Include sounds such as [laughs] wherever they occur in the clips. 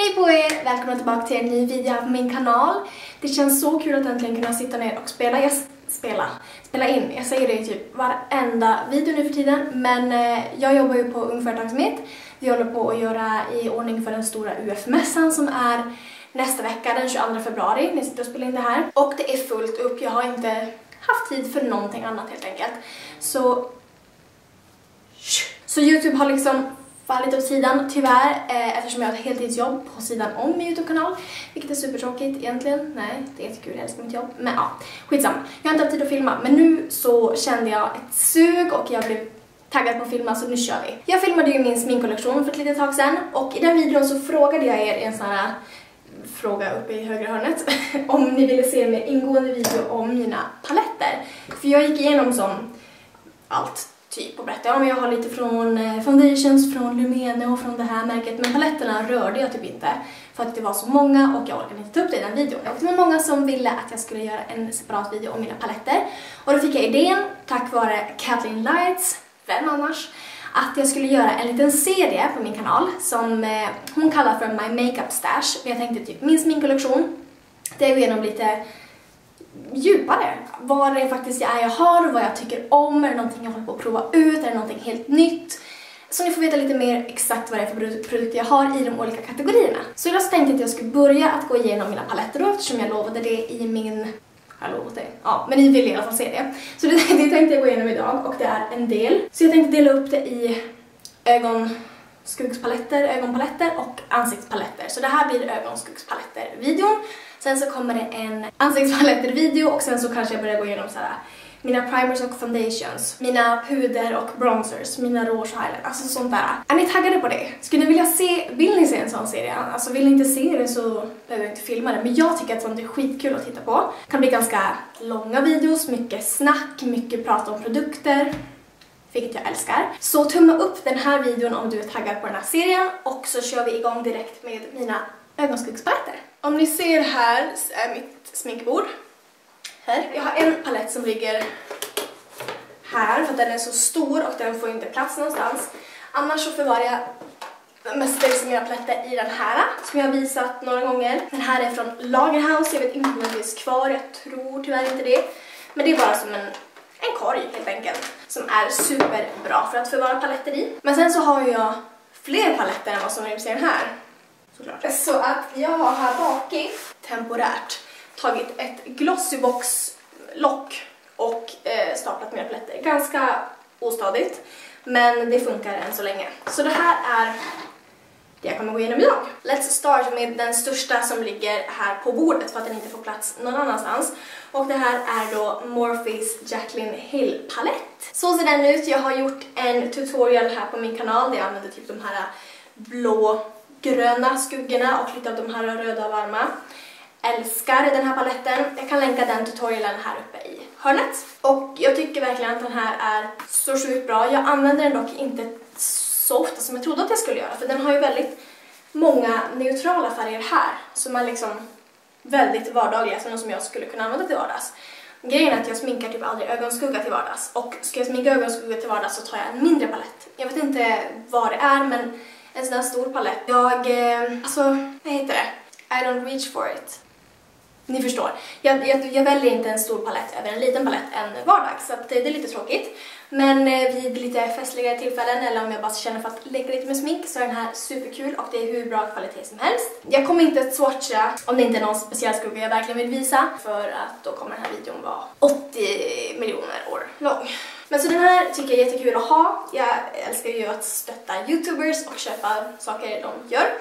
Hej på er! Välkomna tillbaka till en ny video här på min kanal. Det känns så kul att äntligen kunna sitta ner och spela. Jag spela, spela in. Jag säger det i typ varenda video nu för tiden. Men eh, jag jobbar ju på Ung Företagsamhet. Vi håller på att göra i ordning för den stora UF-mässan som är nästa vecka den 22 februari Ni sitter och spelar in det här. Och det är fullt upp. Jag har inte haft tid för någonting annat helt enkelt. Så... Så Youtube har liksom fallit åt sidan tyvärr eh, eftersom jag har ett heltidsjobb på sidan om min Youtube-kanal. Vilket är supertråkigt egentligen. Nej, det är jättekul, jag älskar mitt jobb. Men ja, skitsam. Jag har inte haft tid att filma men nu så kände jag ett sug och jag blev taggad på att filma så nu kör vi. Jag filmade ju min sminkkollektion för ett litet tag sedan och i den videon så frågade jag er en sån här fråga uppe i högra hörnet [laughs] om ni ville se en mer ingående video om mina paletter. För jag gick igenom som allt typ och berättade ja, men jag har lite från eh, foundations, från Lumene och från det här märket men paletterna rörde jag typ inte för att det var så många och jag orkade inte ta upp det i den videon. Och det var många som ville att jag skulle göra en separat video om mina paletter och då fick jag idén tack vare Kathleen Lights, vem annars, att jag skulle göra en liten serie på min kanal som eh, hon kallar för My Makeup Stash. Jag tänkte typ min sminkkollektion, det går igenom lite djupare. Vad det faktiskt är jag har och vad jag tycker om. Är det någonting jag håller på att prova ut? Är det någonting helt nytt? Så ni får veta lite mer exakt vad det är för produkter jag har i de olika kategorierna. Så idag så tänkte jag att jag skulle börja att gå igenom mina paletter då eftersom jag lovade det i min... Jag lovat det. Ja, men ni vill i alla fall se det. Så det, [laughs] det tänkte jag gå igenom idag och det är en del. Så jag tänkte dela upp det i ögonskuggspaletter, ögonpaletter och ansiktspaletter. Så det här blir ögonskuggspaletter-videon. Sen så kommer det en ansiktspaletter-video och sen så kanske jag börjar gå igenom så här mina primers och foundations, mina puder och bronzers, mina rouge highlighter, alltså sånt där. Är ni taggade på det? Skulle ni vilja se, vill ni se en sån serie? Alltså vill ni inte se det så behöver jag inte filma det, men jag tycker att sånt är skitkul att titta på. Det kan bli ganska långa videos, mycket snack, mycket prat om produkter vilket jag älskar. Så tumma upp den här videon om du är taggad på den här serien och så kör vi igång direkt med mina ögonskuggspaletter. Om ni ser här är mitt sminkbord. Här. Jag har en palett som ligger här för att den är så stor och den får inte plats någonstans. Annars så förvarar jag mestadels mina paletter i den här som jag har visat några gånger. Den här är från Lagerhaus, jag vet inte om den finns kvar, jag tror tyvärr inte det. Men det är bara som en, en korg helt enkelt som är superbra för att förvara paletter i. Men sen så har jag fler paletter än vad som ryms i den här såklart. Så att jag har här bak i temporärt tagit ett Glossybox-lock och eh, staplat mina paletter. Ganska ostadigt, men det funkar än så länge. Så det här är det jag kommer gå igenom idag. Let's start med den största som ligger här på bordet för att den inte får plats någon annanstans. Och det här är då Morphe's Jacqueline Hill palett. Så ser den ut. Jag har gjort en tutorial här på min kanal där jag använder typ de här blå gröna skuggorna och lite av de här röda och varma. Älskar den här paletten. Jag kan länka den tutorialen här uppe i hörnet. Och jag tycker verkligen att den här är så sjukt bra. Jag använder den dock inte så ofta som jag trodde att jag skulle göra. För den har ju väldigt många neutrala färger här. Som är liksom väldigt vardagliga, sådana som jag skulle kunna använda till vardags. Grejen är att jag sminkar typ aldrig ögonskugga till vardags. Och ska jag sminka ögonskugga till vardags så tar jag en mindre palett. Jag vet inte vad det är men en sån här stor palett. Jag, eh, alltså, vad heter det? I don't reach for it. Ni förstår. Jag, jag, jag väljer inte en stor palett över en liten palett en vardag så att det är lite tråkigt. Men eh, vid lite festligare tillfällen eller om jag bara känner för att leka lite med smink så är den här superkul och det är hur bra kvalitet som helst. Jag kommer inte att swatcha om det inte är någon speciell skugga jag verkligen vill visa för att då kommer den här videon vara 80 miljoner år lång. Men så den här tycker jag är jättekul att ha. Jag älskar ju att stötta youtubers och köpa saker de gör.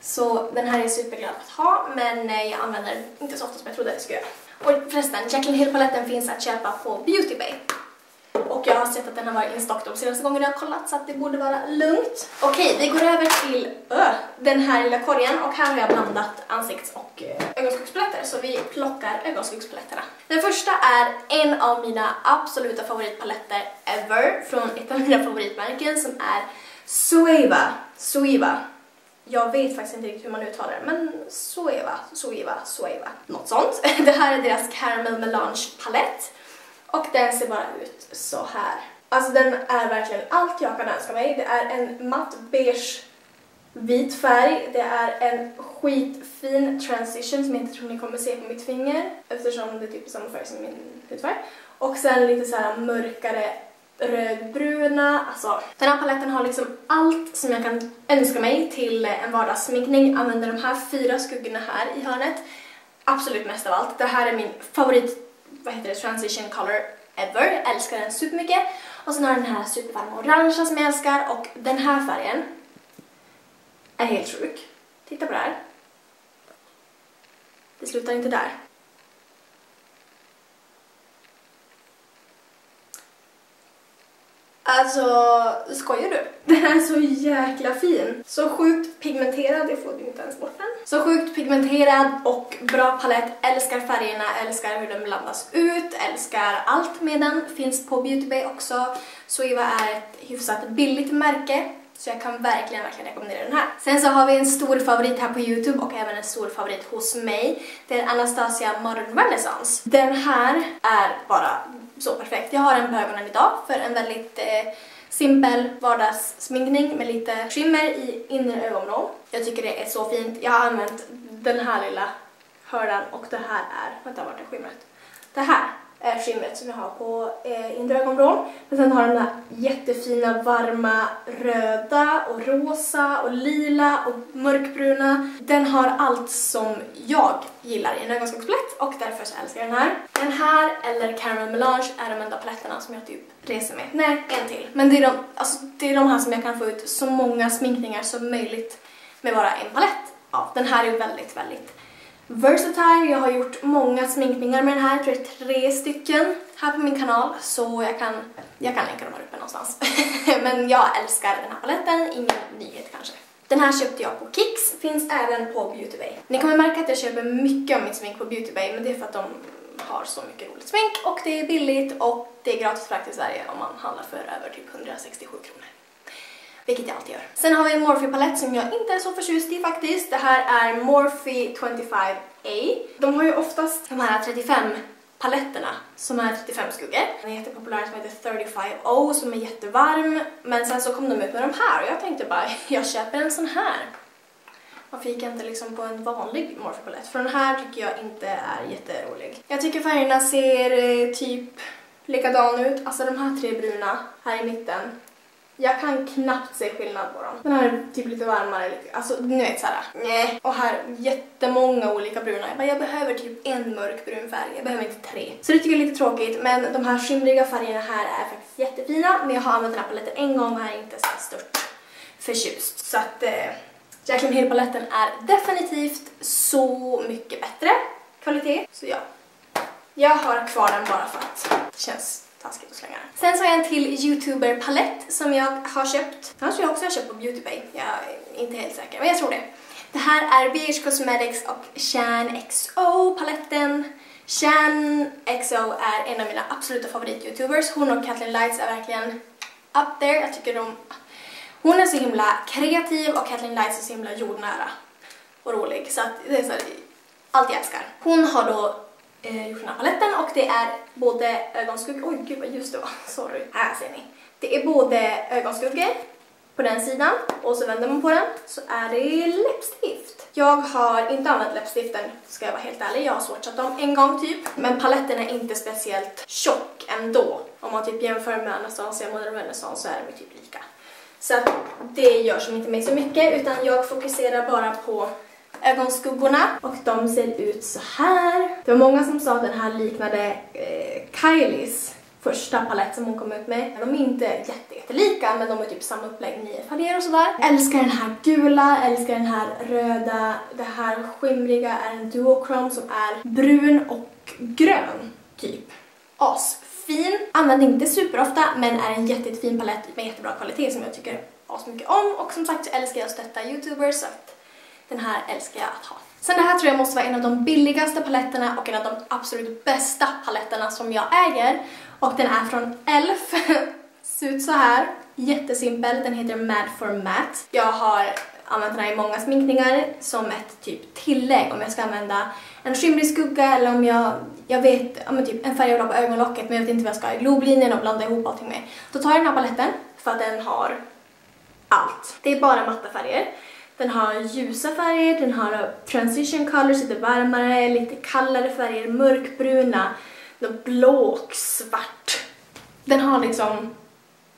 Så den här är jag superglad att ha men eh, jag använder den inte så ofta som jag trodde att jag skulle göra. Och förresten, Jacqueline Hill-paletten finns att köpa på Beauty Bay. Och jag har sett att den har varit instock de senaste gångerna jag har kollat så att det borde vara lugnt. Okej, vi går över till ö, den här lilla korgen och här har jag blandat ansikts- och eh, äh, ögonskuggspaletter så vi plockar ögonskuggspaletterna. Den första är en av mina absoluta favoritpaletter ever från ett av mina favoritmärken som är Sueva. Sueva. Jag vet faktiskt inte riktigt hur man uttalar det, men Sueva, Sueva, Sueva. Något sånt. [laughs] Det här är deras Caramel Melange palett. Och den ser bara ut så här. Alltså den är verkligen allt jag kan önska mig. Det är en matt beige vit färg. Det är en skitfin transition som jag inte tror ni kommer se på mitt finger eftersom det är typ samma färg som min hudfärg. Och sen lite så här mörkare rödbruna. Alltså, den här paletten har liksom allt som jag kan önska mig till en vardagssminkning. Använder de här fyra skuggorna här i hörnet. Absolut mest av allt. Det här är min favorit, vad heter det, transition color ever. Jag älskar den supermycket. Och sen har den här supervarma orangea som jag älskar och den här färgen är helt sjuk. Titta på det här. Det slutar inte där. Alltså, skojar du? [laughs] Den är så jäkla fin. Så sjukt pigmenterad, jag får ju inte ens bort den. Så sjukt pigmenterad och bra palett. Älskar färgerna, älskar hur den blandas ut, älskar allt med den. Finns på Beauty Bay också. Zoeva är ett hyfsat billigt märke. Så jag kan verkligen, verkligen rekommendera den här. Sen så har vi en stor favorit här på Youtube och även en stor favorit hos mig. Det är Anastasia Modern Renaissance. Den här är bara så perfekt. Jag har den på ögonen idag för en väldigt eh, simpel vardagssminkning med lite skimmer i inre ögonvrån. Jag tycker det är så fint. Jag har använt den här lilla hörnan och det här är, vänta vart är skimret? Det här är skimret som jag har på eh, inre ögonvrån. Men sen har den här jättefina varma röda och rosa och lila och mörkbruna. Den har allt som jag gillar i en ögonskuggspalett och därför så älskar jag den här. Den här eller Caramel Melange är de enda paletterna som jag typ reser med. Nej, en till. Men det är, de, alltså, det är de här som jag kan få ut så många sminkningar som möjligt med bara en palett. Ja, den här är väldigt, väldigt Versatile, jag har gjort många sminkningar med den här, jag tror det är tre stycken här på min kanal så jag kan, jag kan länka dem här uppe någonstans. [laughs] Men jag älskar den här paletten, ingen nyhet kanske. Den här köpte jag på Kicks, finns även på Beauty Bay. Ni kommer märka att jag köper mycket av mitt smink på Beauty Bay men det är för att de har så mycket roligt smink och det är billigt och det är gratis frakt i Sverige om man handlar för över typ 167 kronor vilket jag alltid gör. Sen har vi en Morphe palett som jag inte är så förtjust i faktiskt. Det här är Morphe 25A. De har ju oftast de här 35 paletterna som är 35 skuggor. Den är jättepopulär som heter 35O som är jättevarm. Men sen så kom de ut med de här och jag tänkte bara, [laughs] jag köper en sån här. Varför gick jag inte liksom på en vanlig Morphe palett? För den här tycker jag inte är jätterolig. Jag tycker färgerna ser eh, typ likadan ut. Alltså de här tre bruna här i mitten jag kan knappt se skillnad på dem. Den här är typ lite varmare, alltså ni vet såhär, nej. Och här jättemånga olika bruna. Jag bara, jag behöver typ en mörkbrun färg, jag behöver inte tre. Så det tycker jag är lite tråkigt, men de här skimriga färgerna här är faktiskt jättefina. Men jag har använt den här paletten en gång och är inte så stört förtjust. Så att eh, Jacqueline Hill-paletten är definitivt så mycket bättre kvalitet. Så ja, jag har kvar den bara för att det känns taskigt att slänga den. Sen så har jag en till YouTuber-palett som jag har köpt. Den tror jag också har köpt på BeautyBay. Jag är inte helt säker, men jag tror det. Det här är BH Cosmetics och Shan XO paletten. Shan XO är en av mina absoluta favorit-youtubers. Hon och Kathleen Lights är verkligen up there. Jag tycker de... Hon är så himla kreativ och Kathleen Lights är så himla jordnära och rolig. Så att det är så allt jag älskar. Hon har då eh, gjort den här paletten och det är både ögonskugga, oj gud vad ljust det var, [laughs] sorry, här ser ni. Det är både ögonskuggor på den sidan och så vänder man på den så är det läppstift. Jag har inte använt läppstiften, ska jag vara helt ärlig, jag har swatchat dem en gång typ. Men paletten är inte speciellt tjock ändå. Om man typ jämför med Anastasia Modern Renaissance så är de typ lika. Så att det gör som inte mig så mycket utan jag fokuserar bara på ögonskuggorna och de ser ut så här. Det var många som sa att den här liknade eh, Kylies första palett som hon kom ut med. De är inte jätte, jättelika men de är typ samma upplägg, nio färger och sådär. Älskar den här gula, älskar den här röda. Det här skimriga är en duochrome som är brun och grön typ. Asfin. Använder inte superofta men är en jättefin palett med jättebra kvalitet som jag tycker asmycket om. Och som sagt så älskar jag att stötta youtubers så att den här älskar jag att ha. Sen det här tror jag måste vara en av de billigaste paletterna och en av de absolut bästa paletterna som jag äger. Och den är från ELF. [laughs] Ser ut så här. Jättesimpel. Den heter Mad for Matte. Jag har använt den här i många sminkningar som ett typ tillägg om jag ska använda en skimrig skugga eller om jag, jag vet ja, men typ en färg jag vill ha på ögonlocket men jag vet inte vad jag ska ha i globlinjen och blanda ihop allting med. Då tar jag den här paletten för att den har allt. Det är bara matta färger. Den har ljusa färger, den har transition colors, lite varmare, lite kallare färger, mörkbruna, blå och svart. Den har liksom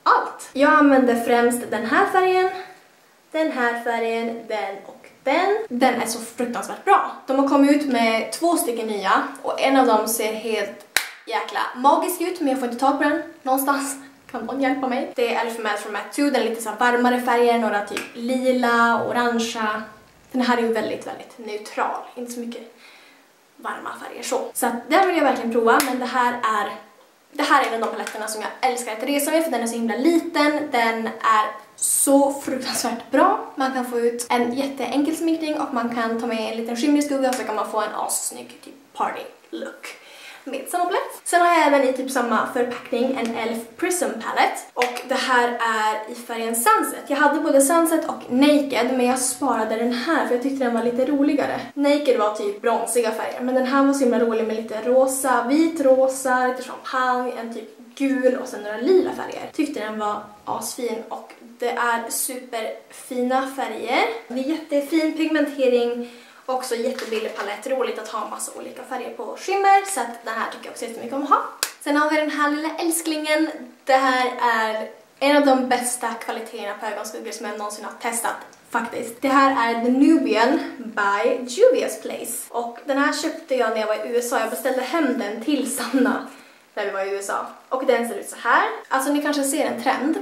allt. Jag använder främst den här färgen, den här färgen, den och den. Den är så fruktansvärt bra. De har kommit ut med två stycken nya och en av dem ser helt jäkla magisk ut men jag får inte tag på den någonstans. Kan någon hjälpa mig? Det är Elf Mad from Matte 2, den är lite så varmare färger, några typ lila, orangea. Den här är ju väldigt, väldigt neutral, inte så mycket varma färger så. Så att den vill jag verkligen prova men det här är det här är en av de paletterna som jag älskar att resa med för den är så himla liten, den är så fruktansvärt bra. Man kan få ut en jätteenkel sminkning och man kan ta med en liten skimrig skugga och så kan man få en assnygg typ party look med samma palett. Sen har jag även i typ samma förpackning en Elf Prism palette och det här är i färgen Sunset. Jag hade både Sunset och Naked men jag sparade den här för jag tyckte den var lite roligare. Naked var typ bronsiga färger men den här var så himla rolig med lite rosa, vit rosa, lite champagne, en typ gul och sen några lila färger. Tyckte den var asfin och det är superfina färger. Det är jättefin pigmentering Också jättebillig palett, roligt att ha massa olika färger på skimmer så att den här tycker jag också jättemycket om att ha. Sen har vi den här lilla älsklingen. Det här är en av de bästa kvaliteterna på ögonskuggor som jag någonsin har testat faktiskt. Det här är The Nubian by Juvia's Place. Och den här köpte jag när jag var i USA. Jag beställde hem den till Sanna när vi var i USA. Och den ser ut så här. Alltså ni kanske ser en trend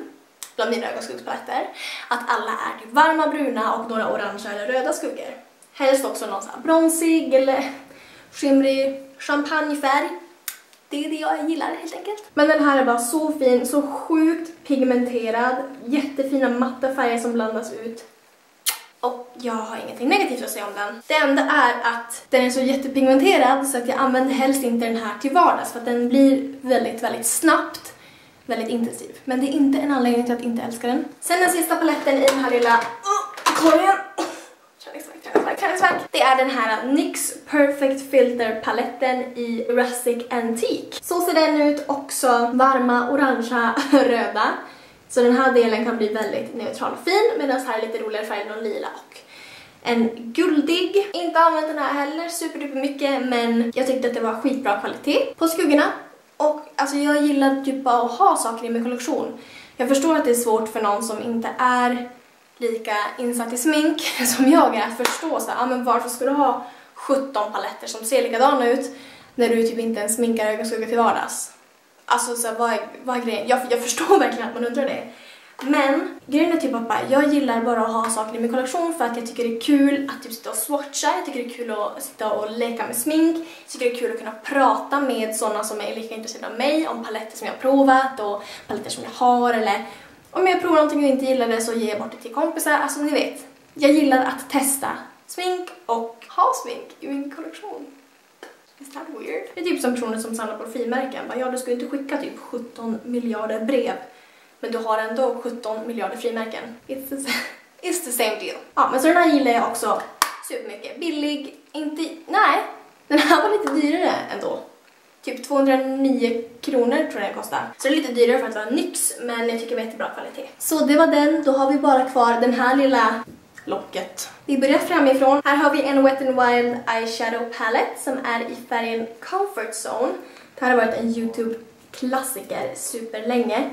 bland mina ögonskuggspaletter. Att alla är typ varma bruna och några orangea eller röda skuggor. Helst också någon sån här bronsig eller skimrig champagnefärg. Det är det jag gillar helt enkelt. Men den här är bara så fin, så sjukt pigmenterad. Jättefina matta färger som blandas ut. Och jag har ingenting negativt att säga om den. Det enda är att den är så jättepigmenterad så att jag använder helst inte den här till vardags för att den blir väldigt, väldigt snabbt väldigt intensiv. Men det är inte en anledning till att inte älska den. Sen den sista paletten i den här lilla uh, korgen det är den här NYX Perfect Filter paletten i Rustic Antique. Så ser den ut också varma, orangea, [laughs] röda. Så den här delen kan bli väldigt neutral och fin medan här är lite roligare färger, någon lila och en guldig. Inte använt den här heller superduper mycket men jag tyckte att det var skitbra kvalitet på skuggorna. Och alltså jag gillar typ bara att ha saker i min kollektion. Jag förstår att det är svårt för någon som inte är lika insatt i smink [laughs] som jag är att förstå så här, ah, men varför ska du ha 17 paletter som ser likadana ut när du typ inte ens sminkar ögonskugga till vardags. Alltså så här, vad, är, vad är grejen? Jag, jag förstår [laughs] verkligen att man undrar det. Men grejen är typ att bara, jag gillar bara att ha saker i min kollektion för att jag tycker det är kul att typ sitta och swatcha, jag tycker det är kul att sitta och leka med smink, jag tycker det är kul att kunna prata med sådana som är lika intresserade av mig om paletter som jag har provat och paletter som jag har eller om jag provar någonting och inte gillar det så ger jag bort det till kompisar. Alltså ni vet, jag gillar att testa smink och ha smink i min kollektion. Is that weird? Det är typ som personer som samlar på frimärken. ja, du ska ju inte skicka typ 17 miljarder brev. Men du har ändå 17 miljarder frimärken. It's the, same, [laughs] it's the same deal. Ja, men så den här gillar jag också supermycket. Billig, inte... Nej, den här var lite dyrare ändå. Typ 209 kronor tror jag den kostar. Så det är lite dyrare för att vara NYX men jag tycker det var jättebra kvalitet. Så det var den, då har vi bara kvar den här lilla locket. Vi börjar framifrån. Här har vi en Wet n Wild Eyeshadow Palette som är i färgen Comfort Zone. Det här har varit en YouTube-klassiker superlänge.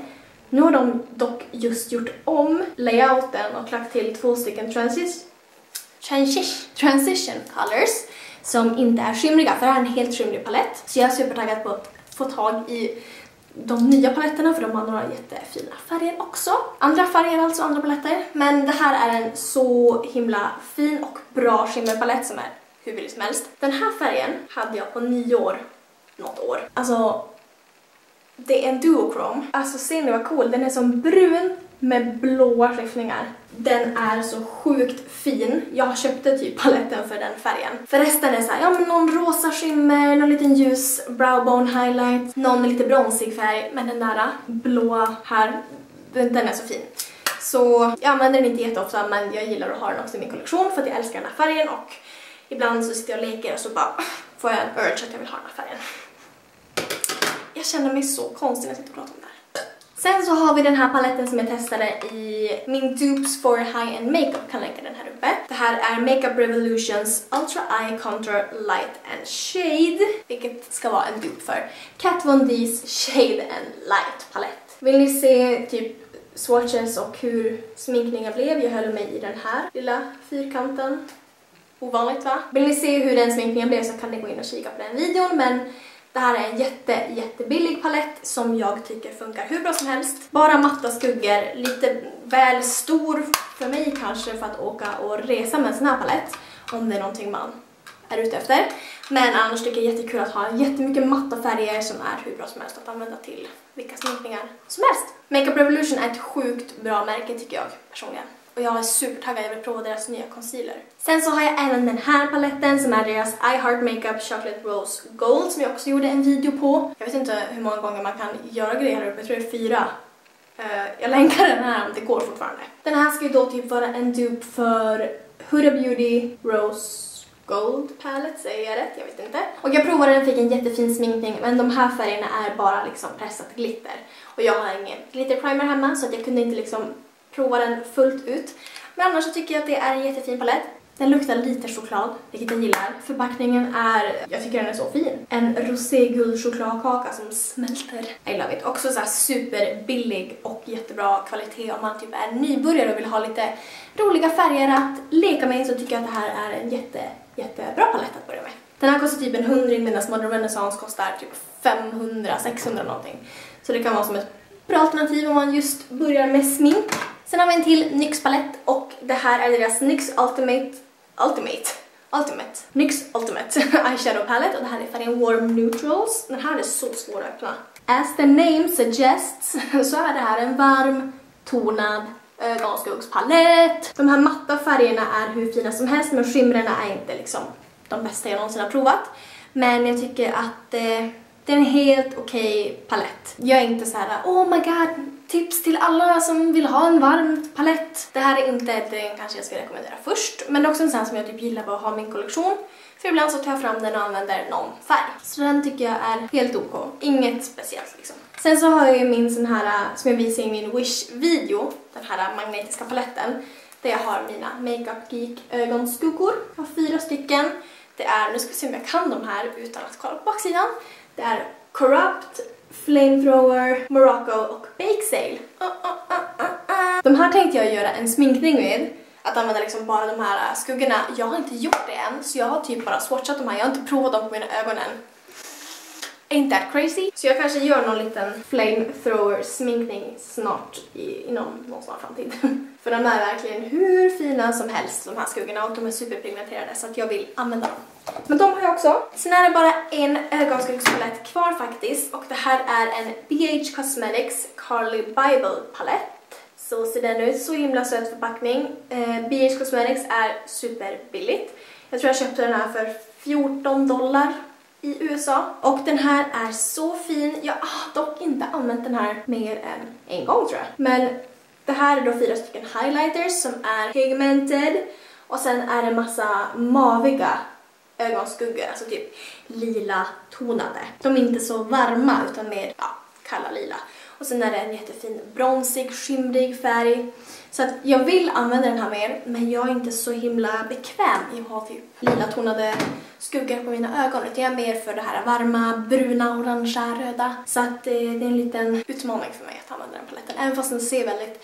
Nu har de dock just gjort om layouten och lagt till två stycken transis transition, transition colors som inte är skimriga, för det här är en helt skimrig palett. Så jag är supertaggad på att få tag i de nya paletterna för de har några jättefina färger också. Andra färger alltså, andra paletter. Men det här är en så himla fin och bra skimmerpalett som är hur billig som helst. Den här färgen hade jag på nio år, något år. Alltså, det är en duochrome. Alltså ser ni vad cool? Den är som brun med blåa skiftningar. Den är så sjukt fin. Jag köpte typ paletten för den färgen. För resten är så här, ja men någon rosa skimmer, någon liten ljus browbone highlight, någon lite bronsig färg, men den där äh, blåa här, den, den är så fin. Så jag använder den inte jätteofta men jag gillar att ha den också i min kollektion för att jag älskar den här färgen och ibland så sitter jag och leker och så bara äh, får jag en urge att jag vill ha den här färgen. Jag känner mig så konstig när jag sitter och pratar om det här. Sen så har vi den här paletten som jag testade i min Dupes for High-End Makeup, kan länka den här uppe. Det här är Makeup Revolutions Ultra Eye Contour Light and Shade, vilket ska vara en dupe för Kat Von D's Shade and Light palett. Vill ni se typ swatches och hur sminkningen blev? Jag höll mig i den här lilla fyrkanten. Ovanligt va? Vill ni se hur den sminkningen blev så kan ni gå in och kika på den videon men det här är en jätte, jättebillig palett som jag tycker funkar hur bra som helst. Bara matta skuggor, lite väl stor för mig kanske för att åka och resa med en sån här palett. Om det är någonting man är ute efter. Men annars tycker jag det är jättekul att ha jättemycket matta färger som är hur bra som helst att använda till vilka sminkningar som helst. Makeup Revolution är ett sjukt bra märke tycker jag personligen. Och jag är supertaggad, jag vill prova deras nya concealer. Sen så har jag även den här paletten som är deras I Heart Makeup Chocolate Rose Gold som jag också gjorde en video på. Jag vet inte hur många gånger man kan göra grejer här uppe, jag tror det är fyra. Uh, jag länkar den här om det går fortfarande. Den här ska ju då typ vara en dupe för Huda Beauty Rose Gold Palette, säger jag rätt? Jag vet inte. Och jag provade den, fick en jättefin sminkning, men de här färgerna är bara liksom pressat glitter. Och jag har ingen glitterprimer hemma så att jag kunde inte liksom prova den fullt ut. Men annars så tycker jag att det är en jättefin palett. Den luktar lite choklad, vilket jag gillar. Förpackningen är, jag tycker den är så fin. En roséguld chokladkaka som smälter. I love it. Också så här superbillig och jättebra kvalitet om man typ är nybörjare och vill ha lite roliga färger att leka med så tycker jag att det här är en jätte, jättebra palett att börja med. Den här kostar typ en hundring medan Modern Renaissance kostar typ 500-600 någonting. Så det kan vara som ett bra alternativ om man just börjar med smink. Sen har vi en till NYX-palett och det här är deras NYX Ultimate Ultimate Ultimate NYX Ultimate [laughs] Eyeshadow Palette och det här är färgen Warm Neutrals. Den här är så svår att öppna. As the name suggests [laughs] så är det här en varm tonad eh, ögonskuggspalett. De här matta färgerna är hur fina som helst men skimrarna är inte liksom de bästa jag någonsin har provat. Men jag tycker att eh, det är en helt okej okay palett. Jag är inte så här, oh my god, tips till alla som vill ha en varm palett. Det här är inte den kanske jag ska rekommendera först, men det är också en sån som jag typ gillar att ha i min kollektion. För ibland så tar jag fram den och använder någon färg. Så den tycker jag är helt ok. Inget speciellt liksom. Sen så har jag ju min sån här, eh, som jag visar i min Wish-video, den här eh, magnetiska paletten. Där jag har mina Makeup Geek ögonskuggor. Jag har fyra stycken. Det är, nu ska vi se om jag kan de här utan att kolla på baksidan. Det är Corrupt, Flamethrower, Morocco och Bake Sale. Uh, uh, uh, de här tänkte jag göra en sminkning med. Att använda liksom bara de här äh, skuggorna. Jag har inte gjort det än, så jag har typ bara swatchat de här. Jag har inte provat dem på mina ögon än. Ain't that crazy? Så jag kanske gör någon liten flamethrower sminkning snart i, inom någon snar framtid. [laughs] För de är verkligen hur fina som helst de här skuggorna och de är superpigmenterade så att jag vill använda dem. Men de har jag också. Sen är det bara en ögonskuggspalett kvar faktiskt och det här är en BH Cosmetics Carly Bible palett. Så ser den ut, så himla söt förpackning. Eh, BH Cosmetics är superbilligt. Jag tror jag köpte den här för 14 dollar i USA. Och den här är så fin. Jag har dock inte använt den här mer än en gång tror jag. Men det här är då fyra stycken highlighters som är pigmented. Och sen är det massa maviga ögonskuggor, alltså typ lila tonade. De är inte så varma utan mer ja, kalla lila. Och sen är det en jättefin bronsig, skimrig färg. Så att jag vill använda den här mer, men jag är inte så himla bekväm i att ha typ lila tonade skuggor på mina ögon. Utan jag är mer för det här varma, bruna, orangea, röda. Så att eh, det är en liten utmaning för mig att använda den paletten. Även fast den ser väldigt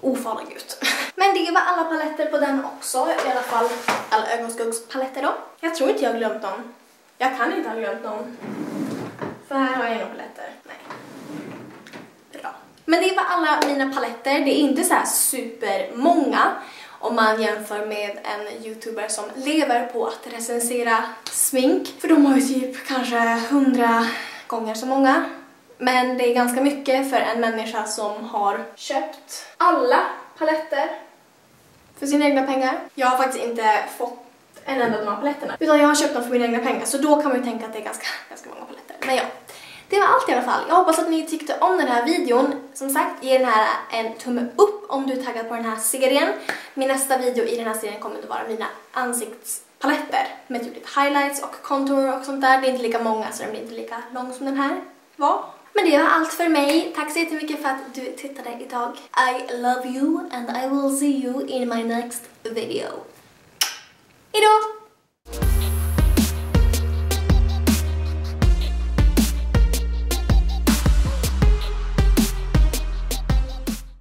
ofarlig ut. [laughs] Men det var alla paletter på den också, i alla fall alla ögonskuggspaletter då. Jag tror inte jag har glömt någon. Jag kan inte ha glömt någon. För här har jag inga paletter. Nej. Men det var alla mina paletter. Det är inte så här supermånga om man jämför med en youtuber som lever på att recensera smink. För de har ju typ kanske hundra gånger så många. Men det är ganska mycket för en människa som har köpt alla paletter för sina egna pengar. Jag har faktiskt inte fått en enda av de här paletterna. Utan jag har köpt dem för mina egna pengar. Så då kan man ju tänka att det är ganska, ganska många paletter. Men ja, det var allt i alla fall. Jag hoppas att ni tyckte om den här videon. Som sagt, ge den här en tumme upp om du är taggad på den här serien. Min nästa video i den här serien kommer att vara mina ansiktspaletter. Med typ lite highlights och contour och sånt där. Det är inte lika många så den blir inte lika lång som den här var. Men det var allt för mig. Tack så jättemycket för att du tittade idag. I love you and I will see you in my next video. Hejdå!